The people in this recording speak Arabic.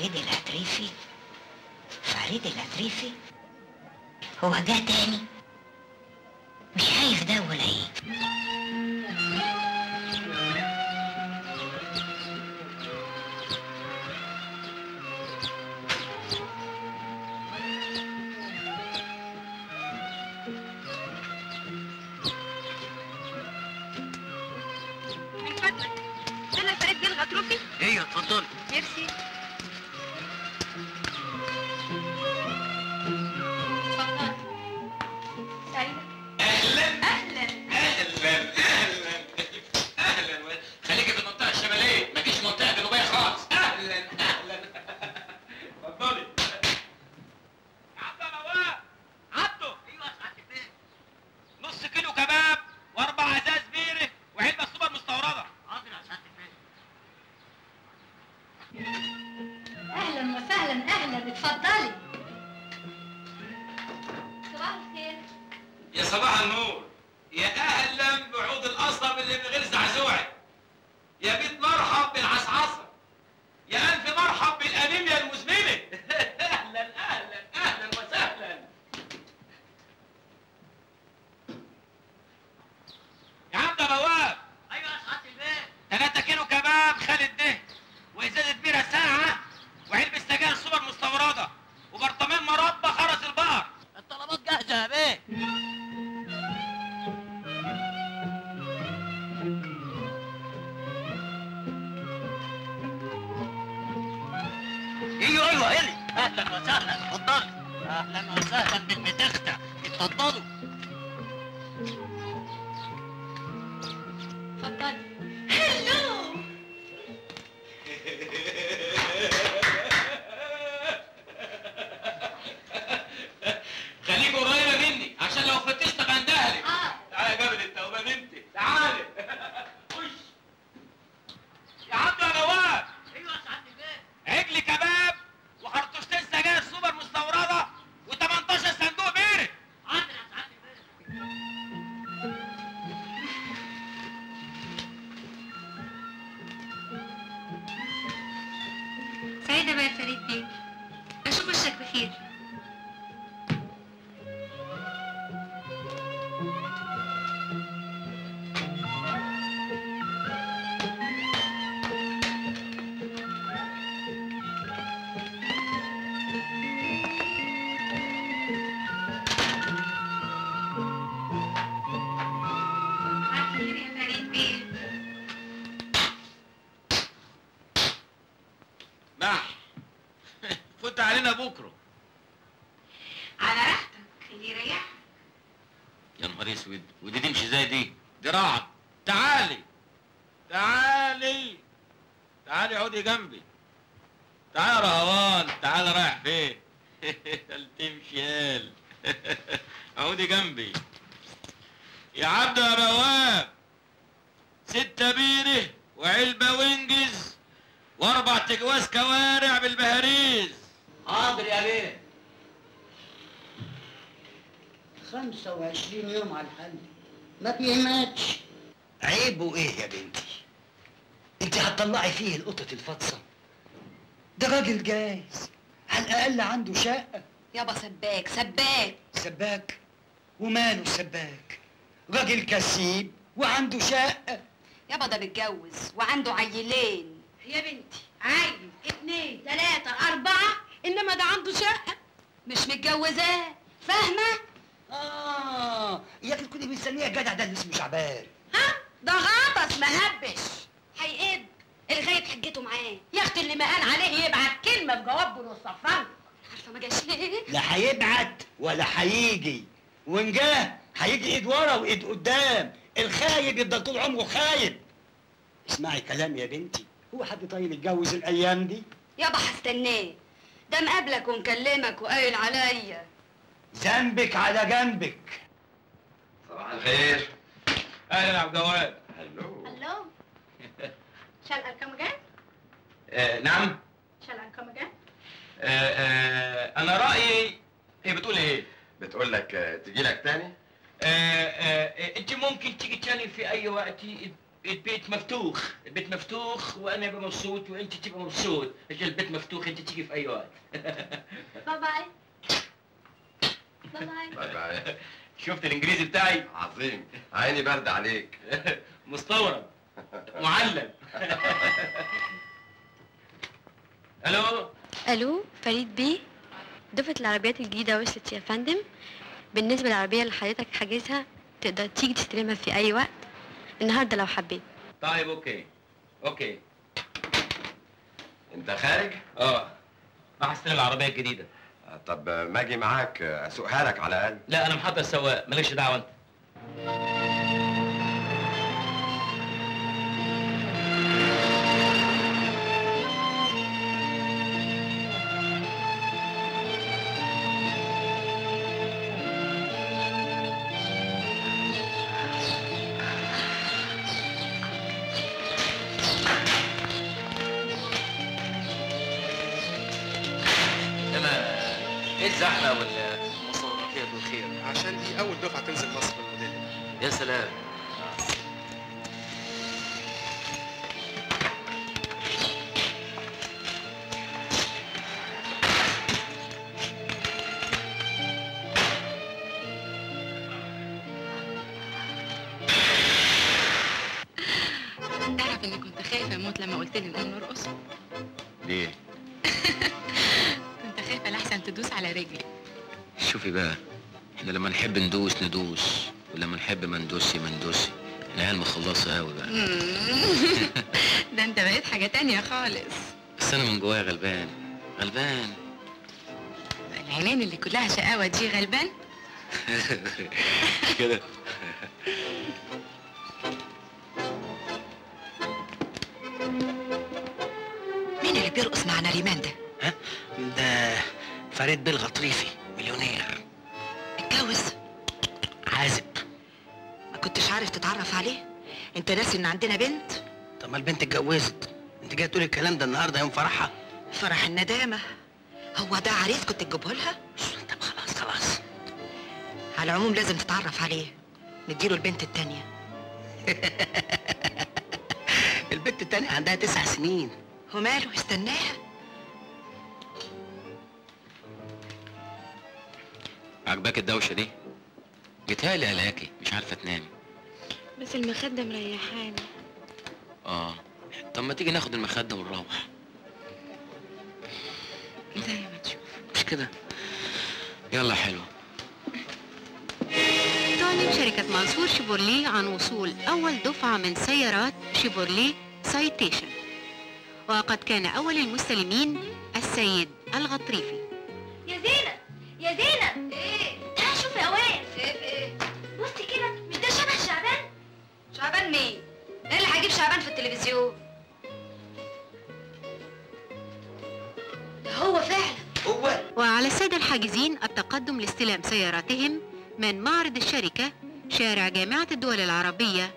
فريد العتريفي فريد العتريفي هو جه تاني؟ مش عايز ده ولا إيه. صباح النور. يا أهلا بعود القصب اللي من غير زعزوعه يا بيت مرحب بالعصعصه يا ألف مرحب بالأنيميا المزمنه أهلا أهلا أهلا وسهلا. يا عم ده بواب. أيوه يا سعاده البيت. 3 كيلو كباب خالد ده وازازه بيره ساعة وعلبة سجاير سوبر مستوردة وبرطمان مربى خرز البقر الطلبات جاهزة يا بيه. أهلا وسهلا اتفضلي أهلا وسهلا بالمتختة اتفضلوا. سعيدة بقى يا فريد بيه أشوف بكرة. على راحتك اللي يريحك. يا نهار أسود. ودي تمشي زي دي. دي رعد تعالي. تعالي. تعالي اقعدي جنبي. تعالي يا رهوان. تعالي رايح فين؟ قال تمشي قال اقعدي جنبي. يا عبد يا بواب ستة بيره وعلبة وينجز. وأربع تجواز كوارع بالبهاريز. حاضر يا بيه. 25 يوم على الحل. ما بيهمتش عيبه إيه يا بنتي؟ أنت هتطلعي فيه القطط الفطسه ده راجل جاهز. على الأقل عنده شقة. يابا سباك سباك. سباك؟ وماله السباك راجل كسيب وعنده شقة. يابا ده متجوز وعنده عيلين. يا بنتي عيل اتنين تلاتة أربعة. إنما ده عنده شقه مش متجوزاه فاهمة؟ آه يا أخي كنت مستنية الجدع ده اللي اسمه شعبان. ها؟ ده غطس مهبش هيقب. الغايب حجته معاه. يا أختي اللي ما قال عليه يبعت كلمة بجواب فرنك عارفة ما جاش. ليه لا هيبعت ولا هيجي. وإن جه هيجي إيد ورا وإيد قدام. الخايب يفضل طول عمره خايب. اسمعي كلام يا بنتي. هو حد طيب يتجوز الأيام دي؟ يابا هستناه. ده مقابلك ومكلمك وقايل عليا ذنبك على جنبك. صباح الخير. أهلا يا عبد الجواد هلو. Shall I come again? آه نعم. I come again? آه آه أنا رأيي هي بتقول إيه؟ بتقول لك تجي لك تاني؟ آه آه أنت ممكن تيجي تاني في أي وقت البيت مفتوح البيت مفتوح وأنا ابقى مبسوط وأنت تبقى مبسوط. عشان البيت مفتوح أنت تيجي في أي وقت. bye bye bye bye شفت الإنجليزي بتاعي؟ عظيم. عيني برد عليك. مستورد. معلم. ألو؟ ألو فريد بيه. دفعة العربيات الجديدة وصلت يا فندم. بالنسبة للعربية اللي حضرتك حاجزها تقدر تيجي تستلمها في أي وقت. النهاردة لو حبيت. طيب okay. okay. أنت خارج؟ آه. راح أستلم العربية الجديدة. آه، طب ما أجي معاك آه، أسوقها لك على الأقل. لا أنا محضر السواق. مالكش دعوة أنت. إيه الزحمة خير بالخير عشان دي أول دفعة تنزل مصر بالموديل. يا سلام. تعرف إني كنت خايفة أموت لما قلت لي نقوم نرقص ليه؟ تدوس على رجلي. شوفي بقى إحنا لما نحب ندوس ندوس ولما نحب ما ندوسي ما ندوسي العيال مخلصة قوي بقى. ده أنت بقيت حاجة تانية خالص. بس أنا من جوايا غلبان غلبان. العينين اللي كلها شقاوة دي غلبان؟ كده. مين اللي بيرقص مع ناريمان ده؟ ده فريد بيه الغطريفي مليونير. اتجوز. عازب. ما كنتش عارف تتعرف عليه؟ انت ناسي ان عندنا بنت؟ طب ما البنت اتجوزت. انت جاي تقولي الكلام ده النهارده يوم فرحها. فرح الندامة. هو ده عريس كنت تجيبه لها؟ طب خلاص خلاص. على العموم لازم تتعرف عليه. نديله البنت التانية. البنت التانية عندها تسع سنين. وماله؟ استناها. عجباك الدوشة دي؟ جيتهالي قلقاكي مش عارفة تنامي. بس المخدة مريحاني آه. طب ما تيجي ناخد المخدة ونروح. زي ما تشوف. مش كده؟ يلا حلو تعلن شركة منصور شيفورليه عن وصول أول دفعة من سيارات شيفورليه سايتيشن. وقد كان أول المستلمين السيد الغطريفي. يا زينب! يا زينب! التلفزيون؟ ده هو فعلا هو وعلى السادة الحاجزين التقدم لاستلام سياراتهم من معرض الشركة شارع جامعة الدول العربية